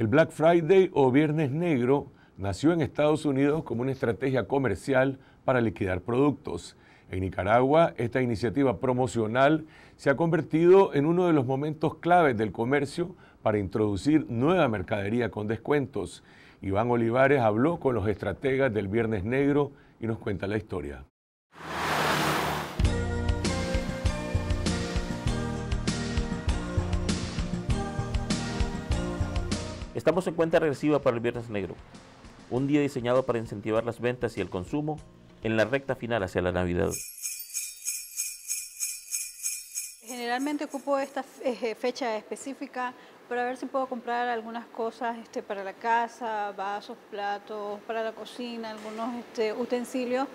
El Black Friday o Viernes Negro nació en Estados Unidos como una estrategia comercial para liquidar productos. En Nicaragua, esta iniciativa promocional se ha convertido en uno de los momentos claves del comercio para introducir nueva mercadería con descuentos. Iván Olivares habló con los estrategas del Viernes Negro y nos cuenta la historia. Estamos en cuenta regresiva para el Viernes Negro, un día diseñado para incentivar las ventas y el consumo en la recta final hacia la Navidad. Generalmente ocupo esta eh, fecha específica para ver si puedo comprar algunas cosas este, para la casa, vasos, platos, para la cocina, algunos este, utensilios,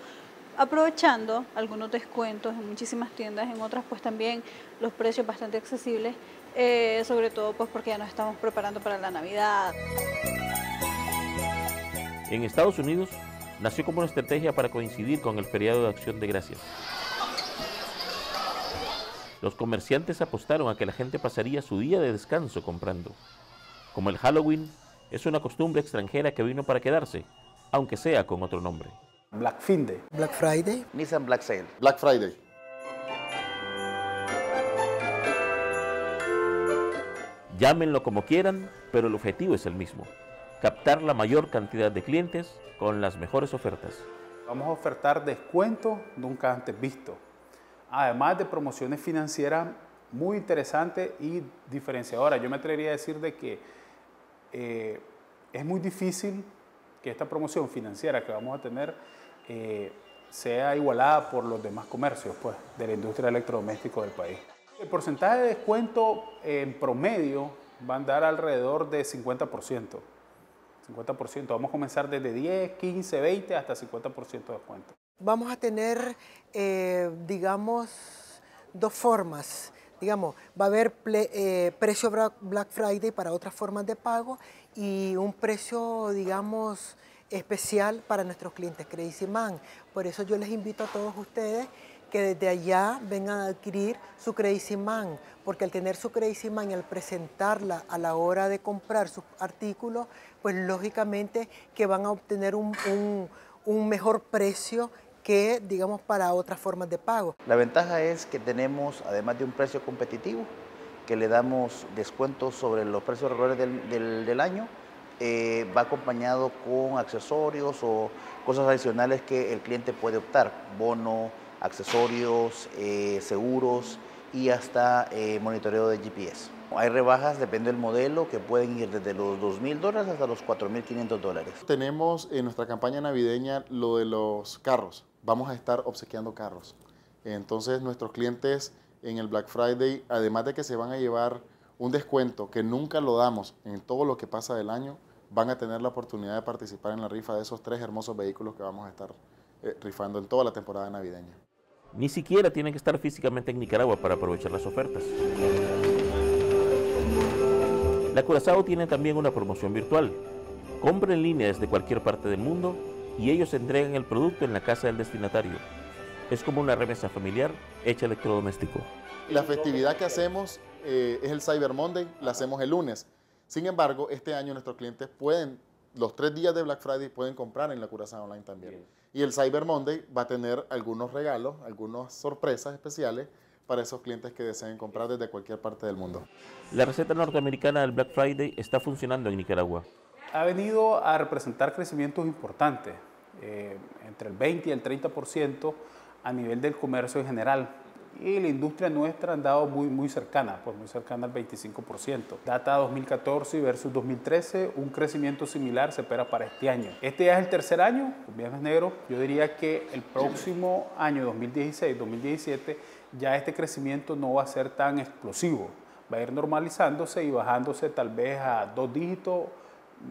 aprovechando algunos descuentos en muchísimas tiendas, en otras pues también los precios bastante accesibles eh, sobre todo pues porque ya nos estamos preparando para la Navidad. En Estados Unidos nació como una estrategia para coincidir con el feriado de Acción de Gracias. Los comerciantes apostaron a que la gente pasaría su día de descanso comprando. Como el Halloween es una costumbre extranjera que vino para quedarse, aunque sea con otro nombre. Black Friday. Black Friday. Nissan Black Sale. Black Friday. Llámenlo como quieran, pero el objetivo es el mismo, captar la mayor cantidad de clientes con las mejores ofertas. Vamos a ofertar descuentos nunca antes vistos, además de promociones financieras muy interesantes y diferenciadoras. Yo me atrevería a decir de que eh, es muy difícil que esta promoción financiera que vamos a tener eh, sea igualada por los demás comercios pues, de la industria electrodoméstico del país. El porcentaje de descuento en promedio va a andar alrededor de 50%. 50%. Vamos a comenzar desde 10, 15, 20 hasta 50% de descuento. Vamos a tener, eh, digamos, dos formas. Digamos, va a haber eh, precio Black Friday para otras formas de pago y un precio, digamos, especial para nuestros clientes Crazy Man. Por eso yo les invito a todos ustedes que desde allá vengan a adquirir su Crazy Man, porque al tener su Crazy Man y al presentarla a la hora de comprar sus artículos, pues lógicamente que van a obtener un, mejor precio que, digamos, para otras formas de pago. La ventaja es que tenemos, además de un precio competitivo, que le damos descuentos sobre los precios regulares del, año, eh, va acompañado con accesorios o cosas adicionales que el cliente puede optar, bono, accesorios, eh, seguros y hasta eh, monitoreo de GPS. Hay rebajas, depende del modelo, que pueden ir desde los 2.000 dólares hasta los 4.500 dólares. Tenemos en nuestra campaña navideña lo de los carros. Vamos a estar obsequiando carros. Entonces nuestros clientes en el Black Friday, además de que se van a llevar un descuento que nunca lo damos en todo lo que pasa del año, van a tener la oportunidad de participar en la rifa de esos tres hermosos vehículos que vamos a estar eh, rifando en toda la temporada navideña. Ni siquiera tienen que estar físicamente en Nicaragua para aprovechar las ofertas. La Curazao tiene también una promoción virtual. Compra en línea desde cualquier parte del mundo y ellos entregan el producto en la casa del destinatario. Es como una remesa familiar hecha electrodoméstico. La festividad que hacemos eh, es el Cyber Monday, la hacemos el lunes. Sin embargo, este año nuestros clientes pueden, los tres días de Black Friday, pueden comprar en la Curazao Online también. Y el Cyber Monday va a tener algunos regalos, algunas sorpresas especiales para esos clientes que deseen comprar desde cualquier parte del mundo. La receta norteamericana del Black Friday está funcionando en Nicaragua. Ha venido a representar crecimientos importantes, eh, entre el 20 y el 30% a nivel del comercio en general y la industria nuestra ha andado muy, muy cercana, pues muy cercana al 25%. Data 2014 versus 2013, un crecimiento similar se espera para este año. Este ya es el tercer año, Viernes Negro, yo diría que el próximo año 2016-2017 ya este crecimiento no va a ser tan explosivo, va a ir normalizándose y bajándose tal vez a dos dígitos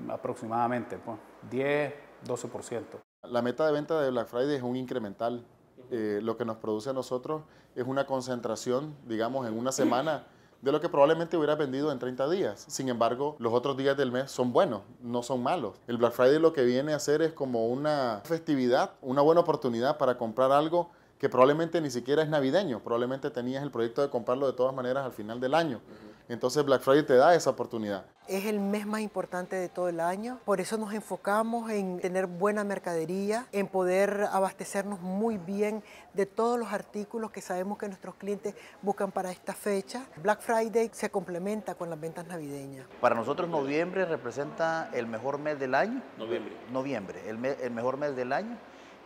aproximadamente, pues, 10, 12%. La meta de venta de Black Friday es un incremental eh, lo que nos produce a nosotros es una concentración, digamos, en una semana de lo que probablemente hubiera vendido en 30 días. Sin embargo, los otros días del mes son buenos, no son malos. El Black Friday lo que viene a hacer es como una festividad, una buena oportunidad para comprar algo que probablemente ni siquiera es navideño, probablemente tenías el proyecto de comprarlo de todas maneras al final del año. Entonces Black Friday te da esa oportunidad. Es el mes más importante de todo el año, por eso nos enfocamos en tener buena mercadería, en poder abastecernos muy bien de todos los artículos que sabemos que nuestros clientes buscan para esta fecha. Black Friday se complementa con las ventas navideñas. Para nosotros noviembre representa el mejor mes del año. Noviembre. Noviembre, el, me- el mejor mes del año,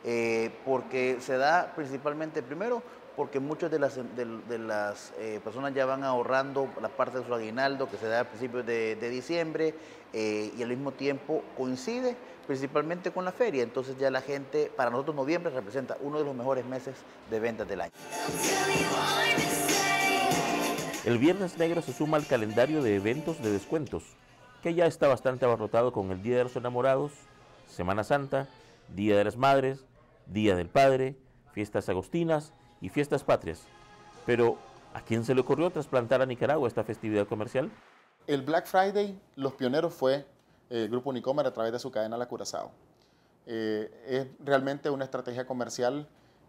eh, porque se da principalmente, primero, porque muchas de las, de, de las eh, personas ya van ahorrando la parte de su aguinaldo que se da a principios de, de diciembre eh, y al mismo tiempo coincide principalmente con la feria. Entonces ya la gente, para nosotros noviembre representa uno de los mejores meses de ventas del año. El Viernes Negro se suma al calendario de eventos de descuentos, que ya está bastante abarrotado con el Día de los Enamorados, Semana Santa, Día de las Madres, Día del Padre, fiestas agostinas y fiestas patrias. Pero, ¿a quién se le ocurrió trasplantar a Nicaragua esta festividad comercial? El Black Friday, los pioneros fue eh, el Grupo Unicomer a través de su cadena La Curazao. Eh, es realmente una estrategia comercial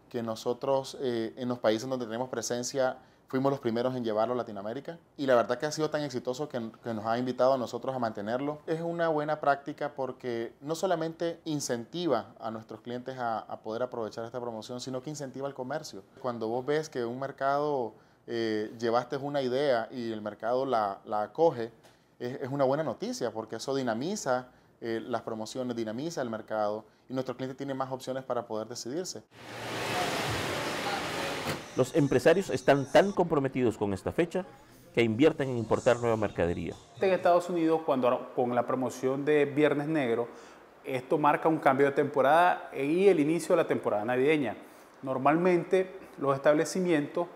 que nosotros eh, en los países donde tenemos presencia fuimos los primeros en llevarlo a Latinoamérica y la verdad que ha sido tan exitoso que, que nos ha invitado a nosotros a mantenerlo. Es una buena práctica porque no solamente incentiva a nuestros clientes a, a poder aprovechar esta promoción, sino que incentiva el comercio. Cuando vos ves que un mercado eh, llevaste una idea y el mercado la, la acoge, es, es, una buena noticia porque eso dinamiza eh, las promociones, dinamiza el mercado y nuestro cliente tiene más opciones para poder decidirse. Los empresarios están tan comprometidos con esta fecha que invierten en importar nueva mercadería. En Estados Unidos, cuando con la promoción de Viernes Negro, esto marca un cambio de temporada y el inicio de la temporada navideña. Normalmente los establecimientos,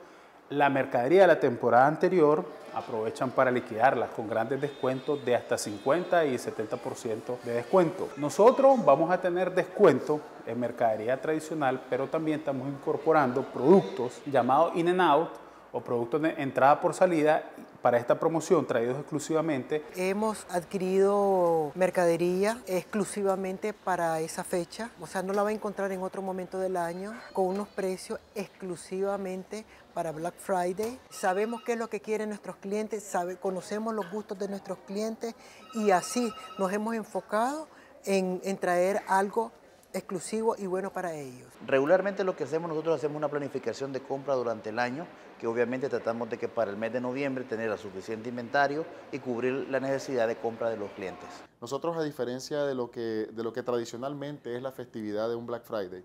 la mercadería de la temporada anterior, aprovechan para liquidarlas con grandes descuentos de hasta 50 y 70% de descuento. Nosotros vamos a tener descuento en mercadería tradicional, pero también estamos incorporando productos llamados in and out o productos de entrada por salida para esta promoción traídos exclusivamente. Hemos adquirido mercadería exclusivamente para esa fecha, o sea, no la va a encontrar en otro momento del año, con unos precios exclusivamente para Black Friday. Sabemos qué es lo que quieren nuestros clientes, sabe, conocemos los gustos de nuestros clientes y así nos hemos enfocado en, en traer algo exclusivo y bueno para ellos. Regularmente lo que hacemos nosotros hacemos una planificación de compra durante el año, que obviamente tratamos de que para el mes de noviembre tener el suficiente inventario y cubrir la necesidad de compra de los clientes. Nosotros a diferencia de lo que, de lo que tradicionalmente es la festividad de un Black Friday,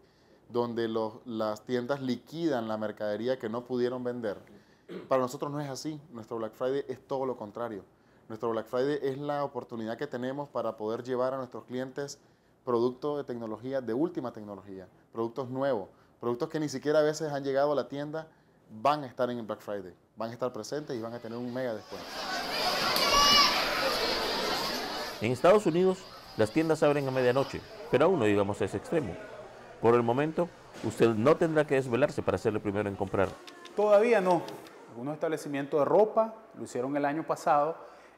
donde los, las tiendas liquidan la mercadería que no pudieron vender, para nosotros no es así, nuestro Black Friday es todo lo contrario. Nuestro Black Friday es la oportunidad que tenemos para poder llevar a nuestros clientes productos de tecnología, de última tecnología, productos nuevos, productos que ni siquiera a veces han llegado a la tienda, van a estar en el Black Friday, van a estar presentes y van a tener un mega descuento. En Estados Unidos, las tiendas abren a medianoche, pero aún no llegamos a ese extremo. Por el momento, usted no tendrá que desvelarse para ser el primero en comprar. Todavía no. Algunos establecimientos de ropa lo hicieron el año pasado.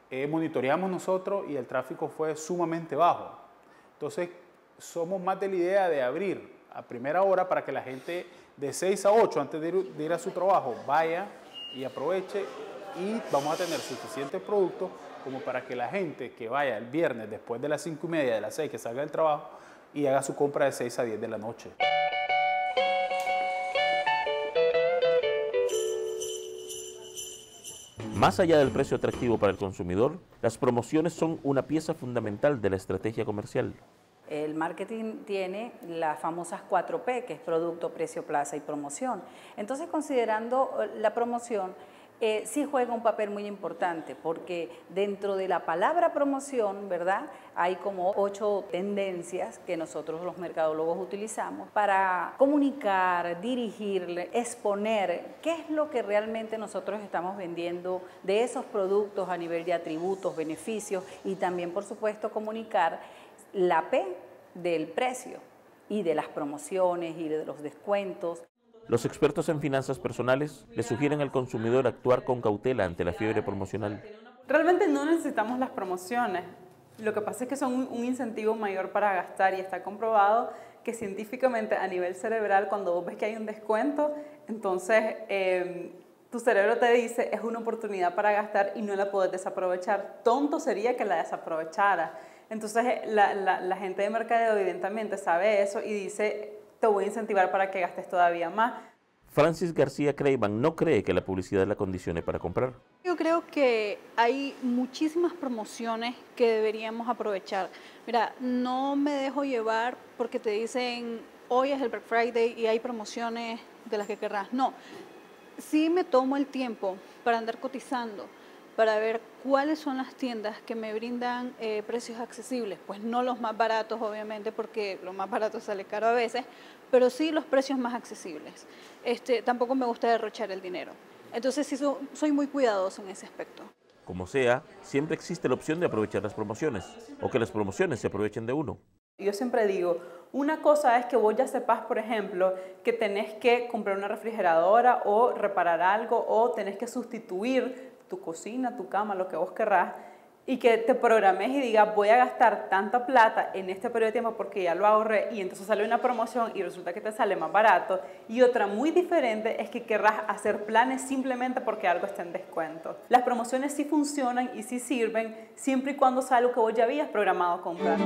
Eh, monitoreamos nosotros y el tráfico fue sumamente bajo. Entonces, somos más de la idea de abrir a primera hora para que la gente de 6 a 8, antes de ir, a su trabajo, vaya y aproveche y vamos a tener suficientes productos como para que la gente que vaya el viernes después de las 5 y media, de las 6, que salga del trabajo y haga su compra de 6 a 10 de la noche. Más allá del precio atractivo para el consumidor, las promociones son una pieza fundamental de la estrategia comercial. El marketing tiene las famosas 4P, que es producto, precio, plaza y promoción. Entonces, considerando la promoción, sí juega un papel muy importante, porque dentro de la palabra promoción, ¿verdad? Hay como ocho tendencias que nosotros los mercadólogos utilizamos para comunicar, dirigir, exponer qué es lo que realmente nosotros estamos vendiendo de esos productos a nivel de atributos, beneficios y también, por supuesto, comunicar la P del precio y de las promociones y de los descuentos. Los expertos en finanzas personales le sugieren al consumidor actuar con cautela ante la fiebre promocional. Realmente no necesitamos las promociones. Lo que pasa es que son un incentivo mayor para gastar y está comprobado que científicamente a nivel cerebral, cuando vos ves que hay un descuento, entonces em, tu cerebro te dice es una oportunidad para gastar y no la puedes desaprovechar. Tonto sería que la desaprovechara. Entonces la, la gente de mercadeo evidentemente sabe eso y dice te voy a incentivar para que gastes todavía más. Francis García Creiban no cree que la publicidad la condicione para comprar. Yo creo que hay muchísimas promociones que deberíamos aprovechar. Mira, no me dejo llevar porque te dicen hoy es el Black Friday y hay promociones de las que querrás. No, sí me tomo el tiempo para andar cotizando, para ver cuáles son las tiendas que me brindan eh, precios accesibles. Pues no los más baratos, obviamente, porque lo más barato sale caro a veces, pero sí los precios más accesibles. Este, tampoco me gusta derrochar el dinero. Entonces sí soy muy cuidadoso en ese aspecto. Como sea, siempre existe la opción de aprovechar las promociones o que las promociones se aprovechen de uno. Yo siempre digo, una cosa es que vos ya sepas, por ejemplo, que tenés que comprar una refrigeradora o reparar algo o tenés que sustituir tu cocina, tu cama, lo que vos querrás y que te programes y digas voy a gastar tanta plata en este periodo de tiempo porque ya lo ahorré y entonces sale una promoción y resulta que te sale más barato. Y otra muy diferente es que querrás hacer planes simplemente porque algo está en descuento. Las promociones sí funcionan y sí sirven siempre y cuando sea algo que vos ya habías programado comprar.